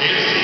It's